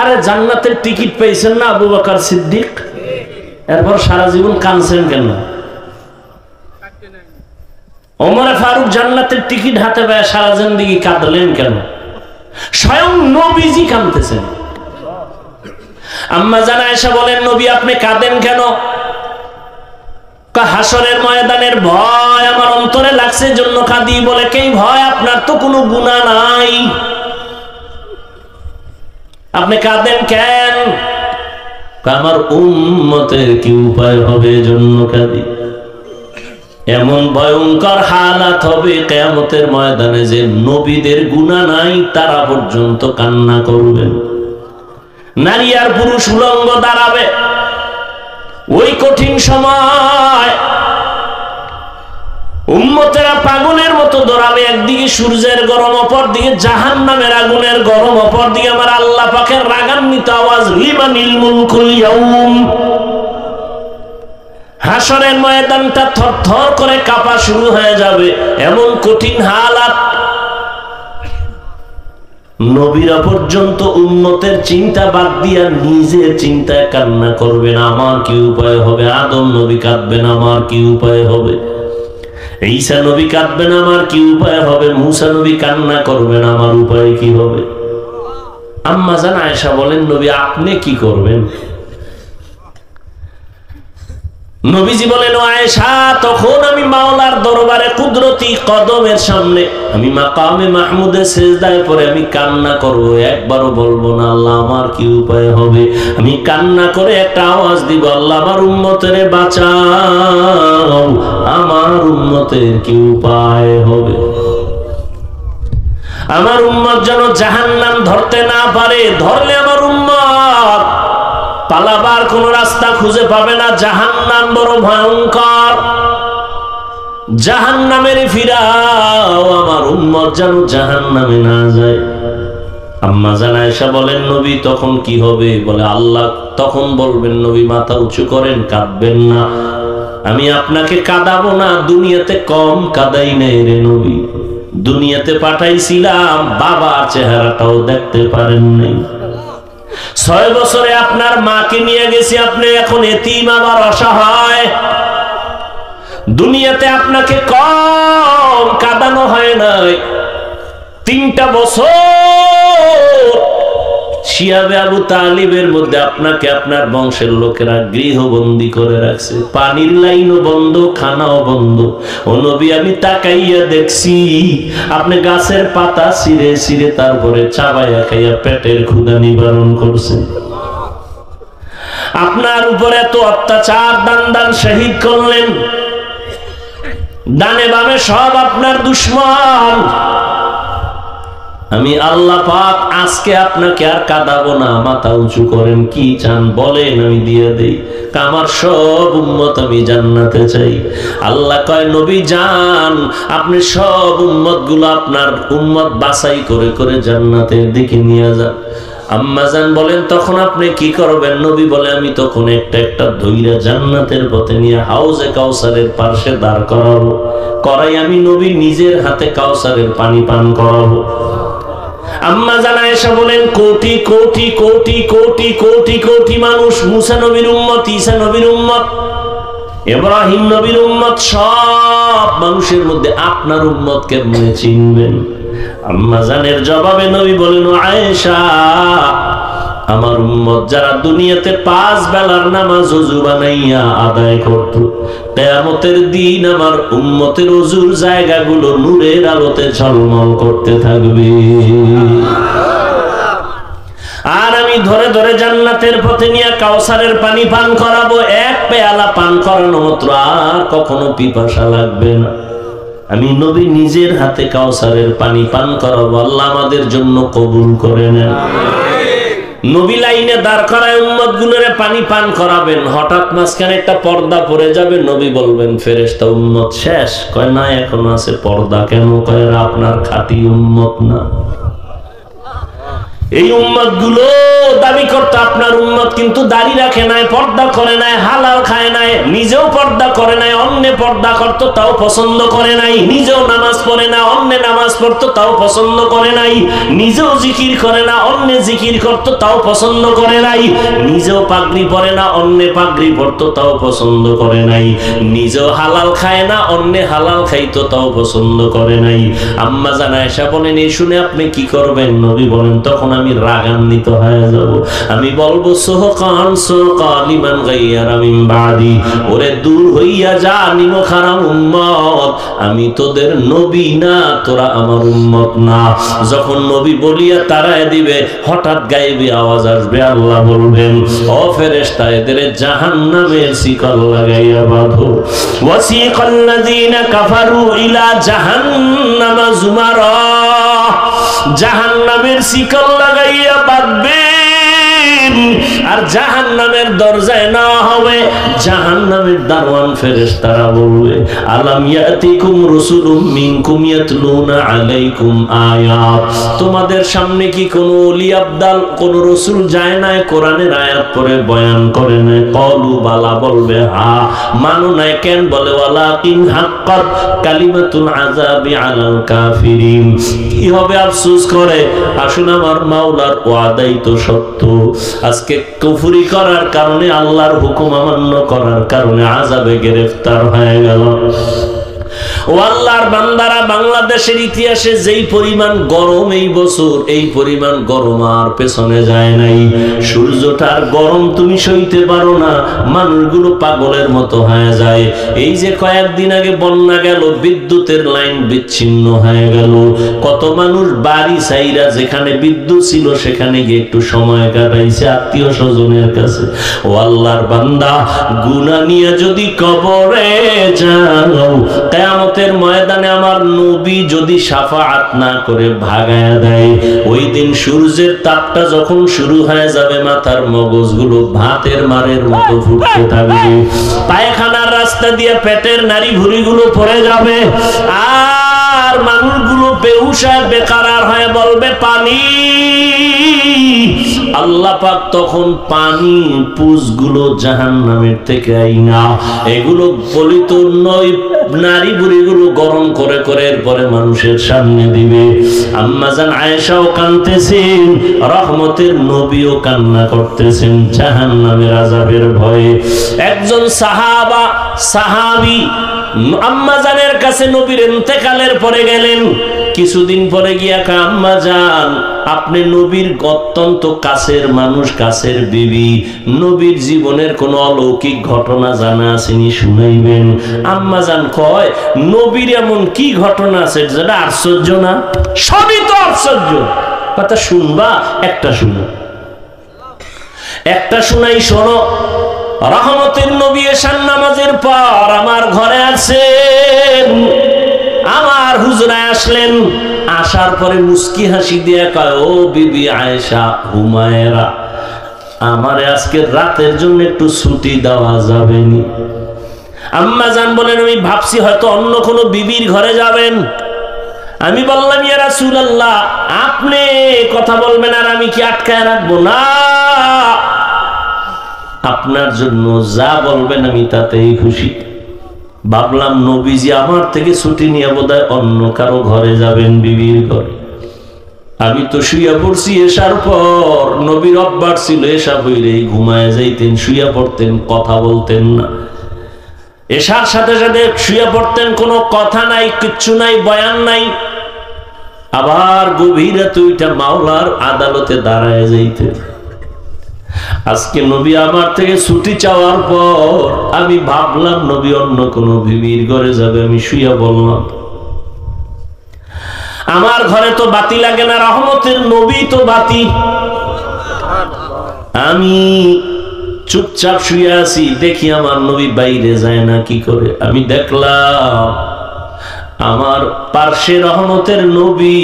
আরে জান্নাতের টিকিট পেয়েছেন না আবু বকর সিদ্দিক? এরপর সারা জীবন কানছেন কেন? ওমরে ফারুক জান্নাতের টিকিট হাতে পায় সারা জিন্দিগি কাঁদলেন কেন? স্বয়ং নবীজি কাঁদতেছেন। আম্মা জানা এসে বলেন, নবী, আপনি কাঁদেন কেন? হাসরের ময়দানের ভয় আমার অন্তরে লাগছে জন্য কাঁদি বলে, কেই ভয়? আপনার তো কোনো গুণা নাই। আপনি কাঁদেন কেন? আমার উম্মতের কি উপায় হবে জন্য কাঁদি। এমন ভয়ঙ্কর হালাত হবে কেয়ামতের ময়দানে যে নবীদের গুণা নাই, তারা পর্যন্ত কান্না করবেন নারী আর পুরুষ উলঙ্গ দাঁড়াবে। ওই কঠিন সময় উম্মতেরা পাগলের মতো দৌড়াবে একদিকে সূর্যের গরম অপর দিকে জাহান নামের আগুনের গরম অপর দিকে আমার আল্লাহ পাখের রাগান্বিত আওয়াজ লিমানিল মুলকুল ইয়াউম? হাসরের ময়দানটা থর থর করে কাঁপা শুরু হয়ে যাবে, এমন কঠিন হালাত। নবীরা পর্যন্ত উন্নতের চিন্তা বাদ দিয়া নিজের চিন্তায় কান্না করবেন আমার কি উপায় হবে? আদম নবী কাঁদবেন, আমার কি উপায় হবে? ঈসা নবী কাঁদবেন আমার কি উপায় হবে? মুসা নবী কান্না করবেন আমার উপায় কি হবে? আম্মা জান আয়সা বলেন, নবী, আপনি কি করবেন? নবীজি বলেন, আয়েশা, তখন আমি মাওলার দরবারে কুদরতি কদমের সামনে, আমি মাকামে মাহমুদের সেজদায় পরে আমি কান্না করব, একবারও বলব না, আল্লাহ আমার কি উপায় হবে? আমি কান্না করে একটা আওয়াজ দিব, আল্লাহ আমার উম্মতের বাঁচাও, আমার কি উপায় হবে? আমার উম্মত যেন জাহান্নাম ধরতে না পারে, ধরলে আমার পালাবার কোন রাস্তা খুঁজে পাবে না। জাহান্নাম বড় ভয়ঙ্কর। জাহান্নামের ফিরাও আমার উম্মত যেন জাহান্নামে না যায়। আম্মা বলেন, নবী তখন কি হবে? বলে, আল্লাহ তখন বলবেন, নবী মাথা উঁচু করেন, কাঁদবেন না। আমি আপনাকে কাঁদাবো না, দুনিয়াতে কম কাদাই নেই রে নবী। দুনিয়াতে পাঠাইছিলাম, বাবার চেহারাটাও দেখতে পারেন নাই। ছয় বছরে আপনার মাকে নিয়ে গেছি, আপনি এখন এতিম আবার অসহায়। দুনিয়াতে আপনাকে কম কাঁদানো হয় নাই। তিনটা বছর শিয়াবে আবু তালিবের মধ্যে আপনাকে আপনার বংশের লোকেরা গৃহবন্দী করে রাখছে। পানির লাইনও বন্ধ, খানাও বন্ধ। নবী, আমি তাকাইয়া দেখছি, আপনি গাছের পাতা ছিঁড়ে ছিঁড়ে তারপরে চাবাইয়া খাইয়া পেটের ক্ষুদা নিবারণ করছেন। আপনার উপরে এত অত্যাচার, দান দান শহীদ করলেন। ডানে বামে সব আপনার দুশ্মন। আমি আল্লাহ পাক আজকে আপনাকে আর কাঁদাবো না। মাথা উঁচু করেন, কি চান বলেন আমি দিয়ে দেই। আমার সব উম্মত আমি জান্নাতে চাই। আল্লাহ কয়, নবী যান, আপনি সব উম্মতগুলো আপনার উম্মত বাছাই করে করে জান্নাতের দিকে নিয়ে যান। আম্মাজান বলেন, তখন আপনি কি করবেন? নবী বলে, আমি তখন একটা একটা ধৈরা জান্নাতের পথে নিয়ে হাউজে কাউসারের পার্শ্বে দাঁড় করাবো। করাই আমি নবী নিজের হাতে কাউসারের পানি পান করাবো। আম্মা জানা এসে বলেন, কোটি কোটি কোটি কোটি কোটি কোটি মানুষ, মুসা নবীর উম্মত, ঈসা নবীর উম্মত, ইব্রাহিম নবীর উম্মত, সব মানুষের মধ্যে আপনার উম্মত কেমনে চিনবেন? আম্মা জানের জবাবে নবী বলেন আয়েশা আমার উম্মত যারা দুনিয়াতে পাঁচ বেলার নামাজ অজু বানাইয়া আদায় করত, কেয়ামতের দিন আমার উম্মতের অজুর জায়গাগুলো নূরের আলোতে ঝলমল করতে থাকবে। আর আমি ধরে ধরে জান্নাতের পথে নিয়ে কাউসারের পানি পান করাবো, এক পেয়ালা পান করানো মাত্র আর কখনো পিপাসা লাগবে না। আমি নবী নিজের হাতে কাউসারের পানি পান করাবো, আল্লাহ আমাদের জন্য কবুল করে নেন। নবী লাইনে দাঁড় করায় উম্মত গুলোরে পানি পান করাবেন। হঠাৎ মাঝখানে একটা পর্দা পড়ে যাবে, নবী বলবেন ফেরেস্তা উম্মত শেষ? কয়, না, এখন আছে পর্দা। কেন? কয় আপনার খাতি উম্মত না। এই উম্মতগুলো দাবি করতো আপনার উম্মত কিন্তু দাড়ি রাখে নাই, পর্দা করে নাই, হালাল খায় নাই, নিজেও পর্দা করে নাই, অন্য পর্দা করতো তাও পছন্দ করে নাই, নিজেও নামাজ পড়ে না, অন্য নামাজ পড়তো তাও পছন্দ করে নাই, নিজেও জিকির করে না, অন্য জিকির করতো তাও পছন্দ করে নাই, নিজেও পাগড়ি পরে না, অন্য পাগড়ি পড়তো তাও পছন্দ করে নাই, নিজেও হালাল খায় না, অন্য হালাল খাইতো তাও পছন্দ করে নাই। আম্মা জানা এসা বলেন, এই শুনে আপনি কি করবেন? নবী বলেন, তখন আমি রাগান্বিত হয়ে যাব। আমি বলব, সোহকান ইমান গাইয়ার আমি বাদি ওরে দূর হইয়া যা নিম খারাম উম্মত। আমি তোদের নবী না, তোরা আমার উম্মত না। যখন নবী বলিয়া তারায় দিবে, হঠাৎ গাইবে আওয়াজ আসবে, আল্লাহ বলবেন, ও ফেরেশতা, এদের জাহান্নামের শিকল লাগাইয়া বাঁধো। ওয়াসিকাল্লাযীনা কাফারু ইলা জাহান্নামা জুমারা। জাহান্নামের শিকল লাগাইয়া আর জাহান্নামের দরজায় না হবে, জাহান্নামের দারওয়ান ফেরেশতারা বলবে, আলাম ইয়াতিকুম রাসূলুম মিনকুম ইয়াতলুনা আলাইকুম আয়াত? তোমাদের সামনে কি কোন ওলি আবদাল, কোন রাসূল যায় না কোরআনের আয়াত পড়ে বয়ান করে না কলু বালা বলবে, হা, মানো না কেন? বলে ওয়ালাকিন হাক্কাত কালিমাতুল আযাবি আলাল কাফিরিন। কি হবে আফসোস করে? আসুন আমার মাওলার ওয়াদাই তো সত্য। আজকে কুফুরি করার কারণে আল্লাহর হুকুম অমান্য করার কারণে আজাবে গ্রেফতার হয়ে গেল। ও আল্লাহর বান্দারা, বাংলাদেশের ইতিহাসে যেই পরিমাণ গরম এই বছর, এই পরিমাণ গরম আর পেছনে যায় নাই। সূর্যটার গরম তুমি সইতে পারো না, মানুষগুলো পাগলের মতো হয়ে যায়। এই যে কয়েকদিন আগে বন্যা গেল, বিদ্যুতের লাইন বিচ্ছিন্ন হয়ে গেল। কত মানুষ বাড়ি সাইরা যেখানে বিদ্যুৎ ছিল, সেখানে গিয়ে একটু সময় কাটাইছে আত্মীয় স্বজনের কাছে। ও আল্লাহর বান্দা গুনা নিয়ে যদি কবরে যাও কেয়ামতের ময়দানে আমার নবী যদি সাফাআত না করে ভাগায়া দেয়, ওই দিন সূর্যের তাপটা যখন শুরু হয়ে যাবে, মাথার মগজগুলো ভাতের মারের মতো ফুটতে থাকবে। পায়খানার রাস্তা দিয়ে পেটের নারী ভুড়িগুলো পড়ে যাবে। আর মানুষগুলো বেহুশা বেকারার হয়ে বলবে, পানি আল্লাহ পাক তখন পানি পুজগুলো জাহান নামের থেকে আইনা। এগুলো বলিত নয়, নারী বুড়িগুলো গরম করে করে এরপরে মানুষের সামনে দিবে। আম্মাজান আয়েশাও কানতেছেন রহমতের নবীও কান্না করতেছেন জাহান নামের আজাবের ভয়ে। একজন সাহাবা, সাহাবি আম্মাজানের কাছে নবীর ইন্তেকালের পরে গেলেন। কিছুদিন পরে গিয়া আম্মা যান আপনি নবীর অত্যন্ত কাছের মানুষ, কাছের বিবি। নবীর জীবনের কোন অলৌকিক ঘটনা জানা আসেনি, শুনাইবেন। আম্মা যান কয়, নবীর এমন কি ঘটনা আছে যেটা আশ্চর্য না? সবই তো আশ্চর্য। কথা শুনবা, একটা শুনো। একটা শুনাই শোনো রহমতের নবী এসান নামাজের পর আমার ঘরে আছেন আমার হুজরায় আসলেন। আসার পরে মুস্কি হাসি দিয়ে কয়, ও বিবি আয়েশা, হুমায়রা, আমার আজকে রাতের জন্য একটু ছুটি দেওয়া যাবে নি। আম্মা জান বলেন, আমি ভাবছি হয়তো অন্য কোনো বিবির ঘরে যাবেন। আমি বললাম, ইয়া রাসূলুল্লাহ, আপনি কথা বলবেন আর আমি কি আটকায় রাখব? না আপনার জন্য যা বলবেন আমি তাতেই খুশি। ভাবলাম, নবীজি আমার থেকে ছুটি নিয়ে বোধহয় অন্য কারও ঘরে যাবেন বিবির ঘরে। আমি তো শুইয়া পড়ছি এসার পর। নবীর অব্বার ছিল, এসা বইরে ঘুমায় যাইতেন, শুইয়া পড়তেন, কথা বলতেন না। এসার সাথে সাথে শুয়ে পড়তেন, কোনো কথা নাই, কিচ্ছু নাই, বয়ান নাই। আবার গভীর তুইটা মাওলার আদালতে দাঁড়ায় যাইতেন। আজকে নবী আমার থেকে ছুটি চাওয়ার পর আমি ভাবলাম, নবী অন্য কোন বিবির ঘরে যাবে, আমি শুইয়া বললাম, আমার ঘরে তো বাতি লাগে না, রহমতের নবী তো বাতি। আমি চুপচাপ শুয়ে আছি, দেখি আমার নবী বাইরে যায় না, কি করে? আমি দেখলাম, আমার পার্শ্বে রহমতের নবী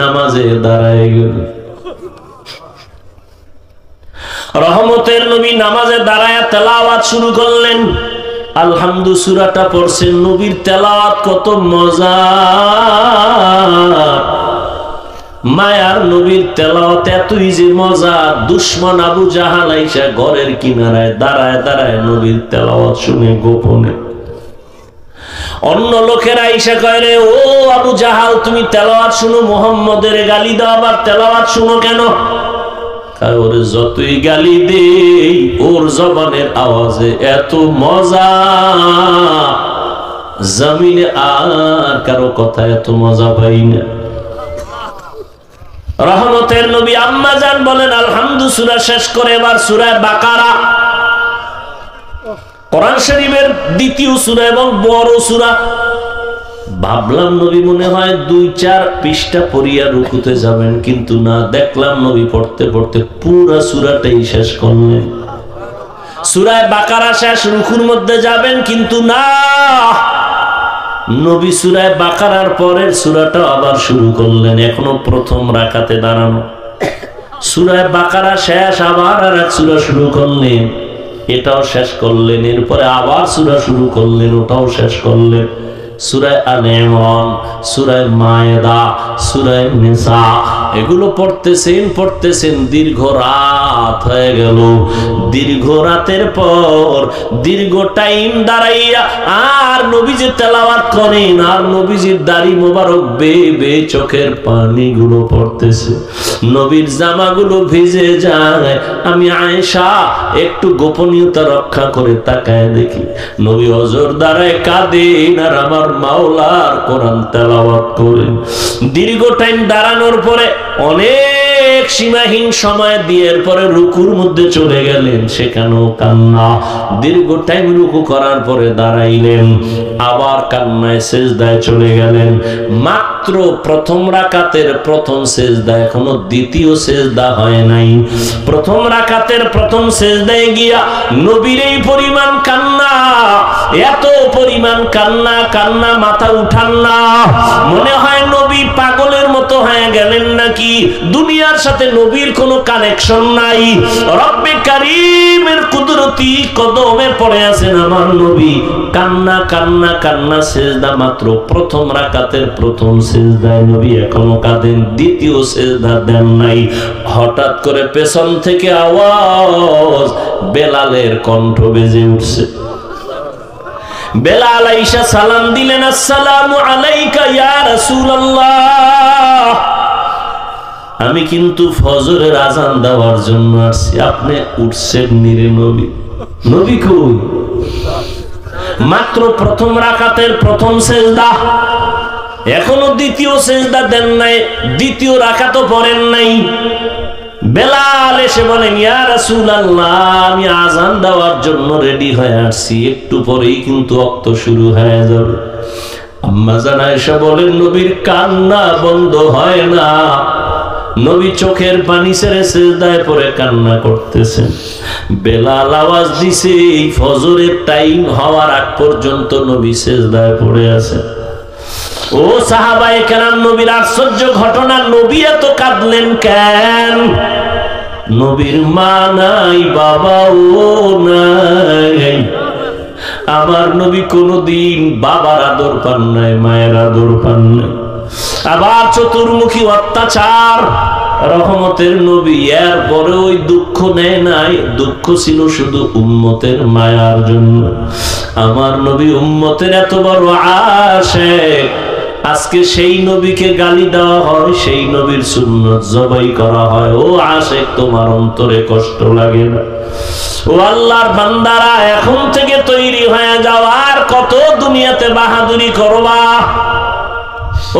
নামাজে দাঁড়ায় গেল। রহমতের নবী নামাজে দাঁড়ায় তেলাওয়াত শুরু করলেন। আলহামদু সুরাটা পড়ছেন, নবীর তেলাওয়াত কত মজা। মায়ার নবীর তেলাওয়াত এতই যে মজা, দুশ্মন আবু জাহাল আইসা ঘরের কিনারায় দাঁড়ায় দাঁড়ায় নবীর তেলাওয়াত শুনে গোপনে। অন্য লোকেরা আইসা কয় রে, ও আবু জাহাল, তুমি তেলাওয়াত শুনো, মোহাম্মদের গালি দাও, আবার তেলাওয়াত শুনো কেন? ওরে যতই গালি দেই, ওর জবানের আওয়াজে এত মজা। জমিনে আর কারও কথা এত মজা পাই না। রহমতের নবী আম্মা জান বলেন, আলহামদু, সুরা শেষ করে এবার সুরায় বাকারা। কোরআন শরীফের দ্বিতীয় সুরা এবং বড় সুরা ভাবলাম নবী মনে হয় দুই চার পৃষ্ঠা পড়িয়া রুকুতে যাবেন, কিন্তু না, দেখলাম নবী পড়তে পড়তে পুরা সুরাটাই শেষ করলেন। সুরায় বাকারা শেষ, রুকুর মধ্যে যাবেন, কিন্তু না, নবী সুরায় বাকারার পরের সুরাটা আবার শুরু করলেন, এখনও প্রথম রাখাতে দাঁড়ানো। সুরায় বাকারা শেষ, আবার আর এক সুরা শুরু করলেন, এটাও শেষ করলেন, এরপরে আবার সুরা শুরু করলেন, ওটাও শেষ করলেন। সুরায় আল ইমরান সুরায় মায়েদা সুরায় নিসা। এগুলো পড়তেছেন পড়তেছেন, দীর্ঘ রাত হয়ে গেল। দীর্ঘ রাতের পর, দীর্ঘ টাইম দাঁড়াইয়া আর নবীজি তেলাওয়াত করেন, আর নবীজির দাড়ি মোবারক বে বে চোখের পানিগুলো পড়তেছে। নবীর জামাগুলো ভিজে যায়। আমি আয়েশা, একটু গোপনীয়তা রক্ষা করে তাকায় দেখি। নবী অজর দ্বারায় কাঁদেন আর আমার মাওলার কোরআন তেলাওয়াত করেন। দীর্ঘ টাইম দাঁড়ানোর পরে অনেক সীমাহীন সময় দিয়ে পরে রুকুর মধ্যে চলে গেলেন। সেখানেও কান্না। দীর্ঘ টাইম রুকু করার পরে দাঁড়াইলেন। আবার কান্নায় শেষদায় চলে গেলেন। মাত্র প্রথম রাকাতের প্রথম শেষদা এখনও দ্বিতীয় শেষদা হয় নাই। প্রথম রাকাতের প্রথম শেষদায় গিয়া নবীর এই পরিমাণ কান্না, এত পরিমাণ কান্না কান্না মাথা উঠান না। মনে হয় নবী পাগলের মতো হয়ে গেলেন নাকি? দুনিয়ার সাথে নবীর কোনো কানেকশন নাই। রব্বে কারিমের কুদরতি কদমে পড়ে আছেন আমার নবী। কান্না কান্না কান্না সেজদা মাত্র প্রথম রাকাতের প্রথম সেজদায় নবী এখনও কাঁদেন, দ্বিতীয় সেজদা দেন নাই। হঠাৎ করে পেছন থেকে আওয়াজ বেলালের কণ্ঠ বেজে উঠছে। বেলাল আইসা সালাম দিলেন, আসসালামু আলাইকা ইয়া রাসূলুল্লাহ। আমি কিন্তু ফজরের আজান দেওয়ার জন্য আসছি। আপনি উঠছেন নিরে নবী। নবী কই? মাত্র প্রথম রাকাতের প্রথম সেজদা। এখনও দ্বিতীয় সেজদা দেন নাই, দ্বিতীয় রাকাতও পড়েন নাই। বেলাল এসে বলেন, ইয়া রাসূলুল্লাহ, আমি আজান দেওয়ার জন্য রেডি হয়ে আসছি। একটু পরেই কিন্তু অক্ত শুরু হয়ে যাবে। আম্মা জানা এসে বলেন, নবীর কান্না বন্ধ হয় না। নবী চোখের পানি ছেড়ে সেজদায় পরে কান্না করতেছেন। বেলাল আওয়াজ দিছে, এই ফজরের টাইম হওয়ার আগ পর্যন্ত নবী সেজদায় পড়ে আছে ও সাহাবায়ে কেরাম নবীর আশ্চর্য ঘটনা, নবী এত কাঁদলেন কেন? নবীর মা নাই বাবা ও নাই। আমার নবী কোনদিন বাবার আদর পান নাই, মায়ের আদর পান নাই। আবার চতুর্মুখী অত্যাচার, রহমতের নবী এর পরে ওই দুঃখ নেয় নাই। দুঃখ ছিল শুধু উম্মতের মায়ার জন্য। আমার নবী উম্মতের এত বড় আসে আজকে সেই নবীকে গালি দেওয়া হয়, সেই নবীর সুন্নত জবাই করা হয়। ও আসে তোমার অন্তরে কষ্ট লাগে না। এখন থেকে তৈরি হয়ে যাও, আর কত দুনিয়াতে বাহাদুরি করবা?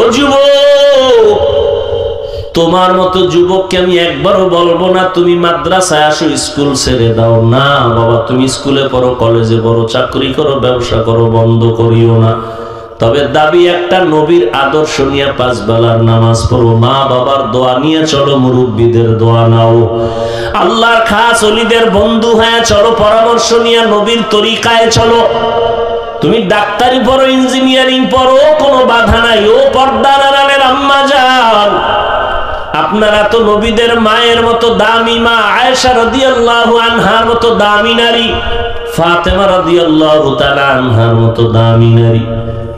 ও তোমার মতো যুবককে আমি একবারও বলব না, তুমি মাদ্রাসায় আসো, স্কুল ছেড়ে দাও। না, বাবা, তুমি স্কুলে পড়ো, কলেজে পড়ো, চাকরি করো, ব্যবসা করো, বন্ধ করিও না। তবে দাবি একটা, নবীর আদর্শ নিয়ে পাঁচ বেলার নামাজ পড়ো। মা বাবার দোয়া নিয়ে চলো, মুরব্বীদের দোয়া নাও। আল্লাহর খাস অলিদের বন্ধু হ্যাঁ চলো, পরামর্শ নিয়ে নবীর তরিকায় চলো। তুমি ডাক্তারি পড়ো, ইঞ্জিনিয়ারিং পড়ো, কোনো বাধা নাই। ও পর্দার আড়ালের আম্মা যান। আপনারা তো নবীদের মায়ের মতো দামি মা, আয়েশা রাদিয়াল্লাহু আনহার মতো দামি নারী। ফাতেমা রাদিয়াল্লাহু তাআলা আনহার মতো দামি নারী।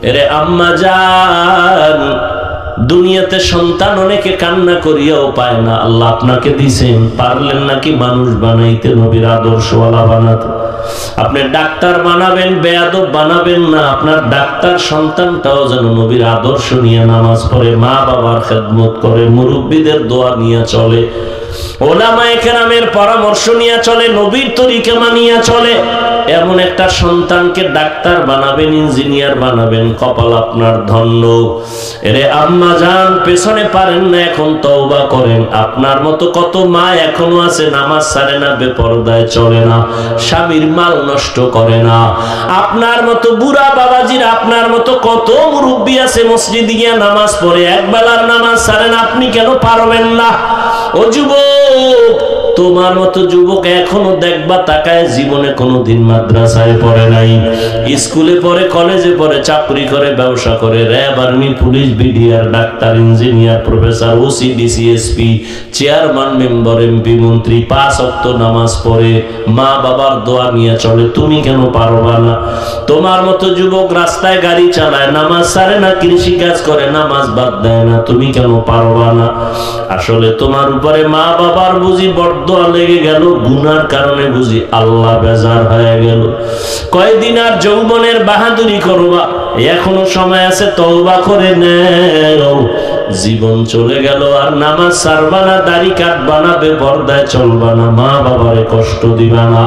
এরে আম্মা যান দুনিয়াতে সন্তান অনেকে কান্না করিয়াও পায় না। আল্লাহ আপনাকে দিছেন, পারলেন নাকি মানুষ বানাইতে, নবীর আদর্শওয়ালা বানাতে? আপনি ডাক্তার বানাবেন, বেয়াদব বানাবেন না, আপনার ডাক্তার সন্তানটাও যেন নবীর আদর্শ নিয়ে নামাজ পড়ে মা বাবার খেদমত করে, মুরব্বীদের দোয়া নিয়ে চলে। পরামর্শ নিয়ে চলে, নবীর তরিকা মানিয়া চলে। এমন একটা সন্তানকে ডাক্তার বানাবেন, ইঞ্জিনিয়ার বানাবেন, কপাল আপনার ধন্য। এরে আম্মা যান, পেছনে পারেন না, এখন তওবা করেন। আপনার মতো কত মা এখনও আছে, নামাজ ছাড়ে না, বেপরদায় চলে না, স্বামীর মাল নষ্ট করে না। আপনার মতো বুড়া বাবাজির, আপনার মতো কত মুরব্বী আছে মসজিদ গিয়া নামাজ পড়ে এক বেলার নামাজ ছাড়েন আপনি কেন পারবেন না? ও যুবক তোমার মতো যুবক এখনও দেখবা তাকায় জীবনে কোনোদিন মাদ্রাসায় পড়ে নাই। স্কুলে পড়ে, কলেজে পড়ে, চাকরি করে, ব্যবসা করে, RAB army, police, BDR, doctor, engineer, professor, OC DC SP chairman, member, MP, মন্ত্রী, পাঁচ অক্ত নামাজ পড়ে, মা বাবার দোয়া নিয়ে চলে, তুমি কেন পারবা না? তোমার মতো যুবক রাস্তায় গাড়ি চালায়, নামাজ সারে না, কৃষি কাজ করে, নামাজ বাদ দেয় না, তুমি কেন পারবা না? আসলে তোমার উপরে মা বাবার বুঝি বরদোয়া লেগে গেল, গুনার কারণে বুঝি আল্লাহ বেজার হয়ে গেল। কয়দিন আর যৌবনের বাহাদুরি করবা? এখনও সময় আছে, তওবা করে নেও। জীবন চলে গেল আর নামাজ সারবা না, দাড়ি কাটবা না, বেপর্দায় চলবা না, মা বাবারে কষ্ট দিবা না,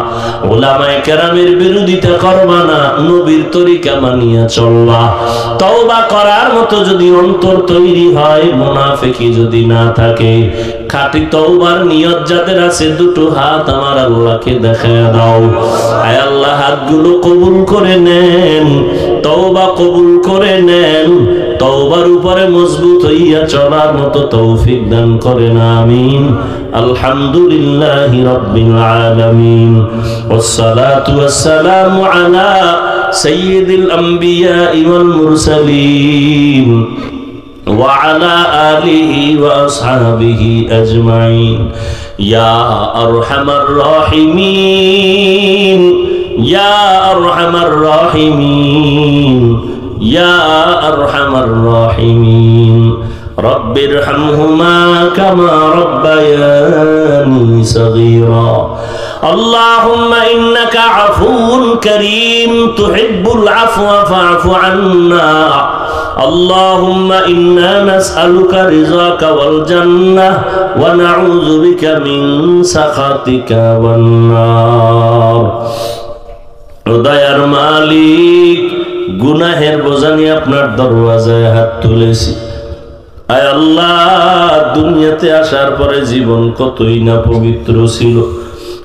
ওলামায়ে কেরামের বিরোধিতা করবা না, নবীর তরিকা মানিয়া চলবা। তওবা করার মতো যদি অন্তর তৈরি হয়, মুনাফিকি যদি না থাকে, খাঁটি তওবার নিয়ত যাদের আছে, দুটো হাত আমার আল্লাহকে দেখায় দাও। আয় আল্লাহ, হাতগুলো কবুল করে নেন তওবা কবুল করে নেন তওবার উপরে মজবুত হইয়া চলার মতো তৌফিক দান করেন আমিন আলহামদুলিল্লাহি রাব্বিল আলামিন والصلاه والسلام على سيد الانبياء والمرسلين وعلى آله وأصحابه أجمعين يا أرحم الراحمين يا أرحم الراحمين يا أرحم الراحمين رب ارحمهما كما ربياني صغيرا اللهم إنك عفو كريم تحب العفو فاعف عنا اللهم إنا نسألك رضاك والجنة ونعوذ بك من سخطك والنار দয়ার মালিক, গুনাহের বোঝানি আপনার দরওয়াজায় হাত তুলেছি। আয় আল্লাহ, দুনিয়াতে আসার পরে জীবন কতই না পবিত্র ছিল।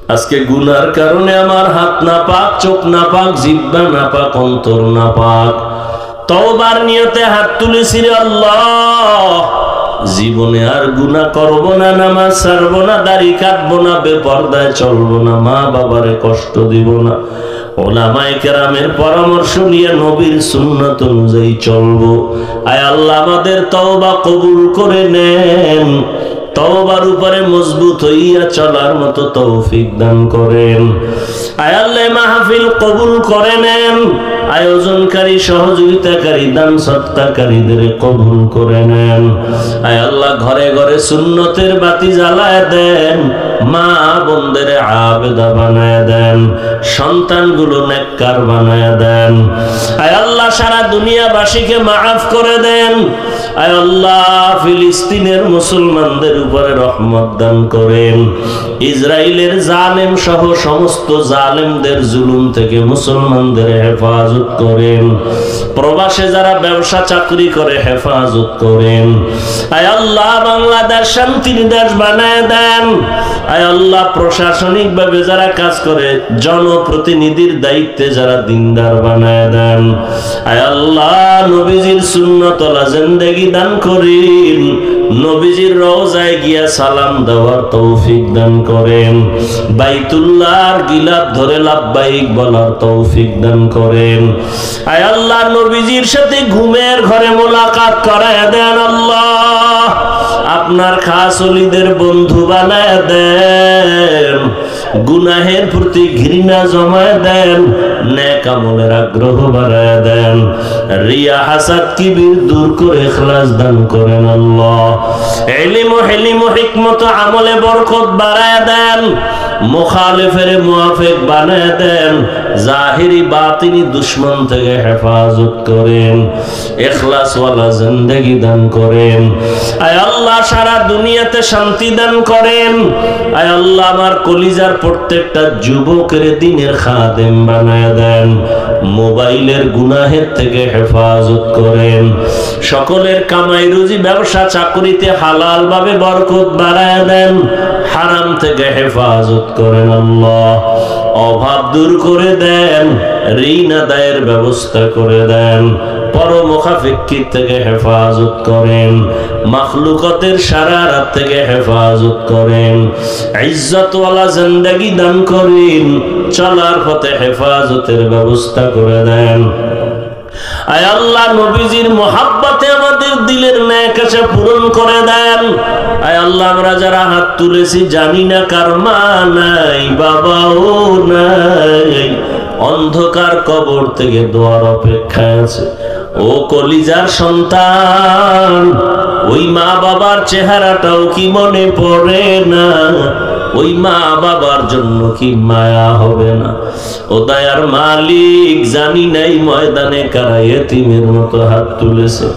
আজকে গুনার কারণে আমার হাত না পাক চোখ না পাক জিব্বা না পাক অন্তর না পাক তওবার নিয়তে হাত তুলেছি আল্লাহ। জীবনে আর গুণা করব না, নামাজ ছাড়ব না, দাড়ি কাটবো না, বেপর্দায় চলবো না, মা বাবারে কষ্ট দিব না। পরামর্শ নিয়ে নবীর সুন্নত অনুযায়ী চলবো। আয় আল্লাহ, আমাদের তওবা কবুল করে নেন। তওবার উপরে মজবুত হইয়া চলার মতো তৌফিক দান করেন। আয়াল্লাহ মাহফিল কবুল করে নেন। আয়োজনকারী, সহযোগিতাকারী, দান সত্তাকারীদের কবুল করে নেন। আয় আল্লাহ, ঘরে ঘরে সুন্নতের বাতি জ্বালায় দেন। মা বোনদের আবেদা বানায় দেন। সন্তানগুলো নেককার বানায় দেন। আয় আল্লাহ, সারা দুনিয়াবাসীকে মাফ করে দেন। আয় আল্লাহ, ফিলিস্তিনের মুসলমানদের উপরে রহমত দান করেন। ইসরায়েলের জালেম সহ সমস্ত জালেমদের জুলুম থেকে মুসলমানদের হেফাজত করেন। প্রবাসে যারা ব্যবসা চাকরি করে হেফাজত করেন। আয় আল্লাহ, বাংলাদেশ শান্তির দেশ বানায় দেন। আয় আল্লাহ প্রশাসনিক ভাবে যারা কাজ করে, জনপ্রতিনিধির দায়িত্বে যারা দিনদার বানায় দেন। আয় আল্লাহ, নবীজির সুন্নতলা জিন্দেগি দান করেন নবীজির রওজায় গিয়া সালাম দেওয়ার তৌফিক দান করেন। বাইতুল্লাহর গিলাপ ধরে লাভবাহিক বলার তৌফিক দান করেন। আয় আল্লাহ, নবীজির সাথে ঘুমের ঘরে মোলাকাত করায় দেন আল্লাহ। আপনার খাস অলিদের বন্ধু বানায় দেন। গুনাহের প্রতি ঘৃণা জমায় দেন, নেক আমলের আগ্রহ বাড়ায় দেন। রিয়া হাসাদ কিবির দূর করে ইখলাস দান করেন আল্লাহ। এলিম হেলিম হিকমত আমলে বরকত বাড়ায় দেন। মুখালিফের মুআফিক বানায় দেন, জাহিরি বাতিনি দুশ্মন থেকে হেফাজত করেন ইখলাস ওয়ালা জিন্দেগি দান করেন। আয় আল্লাহ, সারা দুনিয়াতে শান্তি দান করেন। আয় আল্লাহ, আমার কলিজার প্রত্যেকটা যুবকের দিনের খাদেম বানায় দেন, মোবাইলের গুনাহের থেকে হেফাজত করেন। সকলের কামাই রুজি, ব্যবসা, চাকরিতে হালাল ভাবে বরকত বাড়ায় দেন, হারাম থেকে হেফাজত করেন আল্লাহ। অভাব দূর করে দেন, ঋণ আদায়ের ব্যবস্থা করে দেন পরমুখাফিক্ষির থেকে হেফাজত করেন, মাখলুকতের সারা রাত থেকে হেফাজত করেন, ইজ্জতওয়ালা জিন্দেগি দান করেন, চলার পথে হেফাজতের ব্যবস্থা করে দেন। আয় আল্লাহ নবীজির মোহাব্বতে আমাদের দিলের ন্যায় কাছে পূরণ করে দেন। আয় আল্লাহ, আমরা যারা হাত তুলেছি জানি না কার মা নাই, বাবাও নাই। অন্ধকার কবর থেকে দোয়ার অপেক্ষায় আছে। ও কলিজার সন্তান, ওই মা বাবার চেহারাটাও কি মনে পড়ে না? ওই মা বাবার জন্য কি মায়া হবে না? ও দয়ার মালিক জানি নাই ময়দানে কারা এতিমের মতো হাত তুলেছে।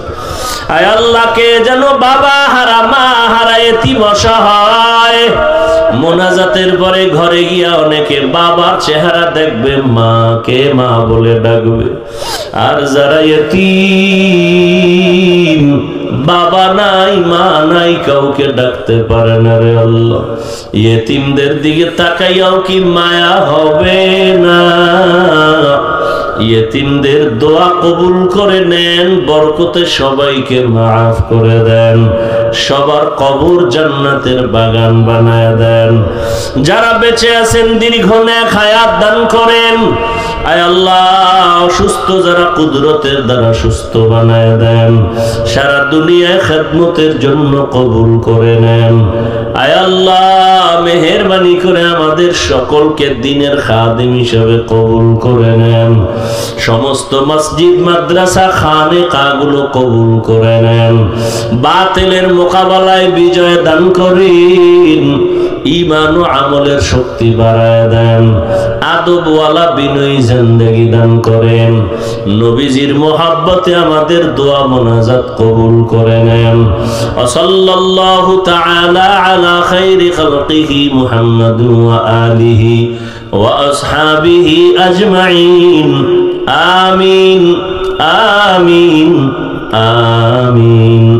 আয় আল্লাহকে যেন বাবা হারা, মা হারা, এতিম অসহায়। মোনাজাতের পরে ঘরে গিয়া অনেকে বাবার চেহারা দেখবে, মাকে মা বলে ডাকবে। আর যারা এতিম বাবা নাই, মা নাই, কাউকে ডাকতে পারে না রে আল্লাহ। এতিমদের দিকে তাকাইয়াও কি মায়া হবে না? ইয়েতিমদের দোয়া কবুল করে নেন, বরকতে সবাইকে মাফ করে দেন। সবার কবর জান্নাতের বাগান বানায় দেন। যারা বেঁচে আছেন, দীর্ঘ নেক হায়াত দান করেন। আয় আল্লাহ অসুস্থ যারা কুদরতের দ্বারা সুস্থ বানায় দেন। সারা দুনিয়ায় খেদমতের জন্য কবুল করে নেন। আয় আল্লাহ, মেহরবানি করে আমাদের সকলকে দিনের খাদিম হিসাবে কবুল করে নেন। সমস্ত মসজিদ, মাদ্রাসা, খানে কাগুলো কবুল করে নেন। বাতিলের মোকাবেলায় বিজয় দান করিন। ইমান ও আমলের শক্তি বাড়ায় দেন। আদবওয়ালা বিনয়ী জিন্দেগি দান করেন। নবীজির মোহাব্বতে আমাদের দোয়া মোনাজাত কবুল করে নেন। সাল্লাল্লাহু তাআলা আলা খাইরি খালকিহি মুহাম্মাদ ওয়া আলিহি ওয়া আসহাবিহি আজমাইন। আমিন আমিন আমিন।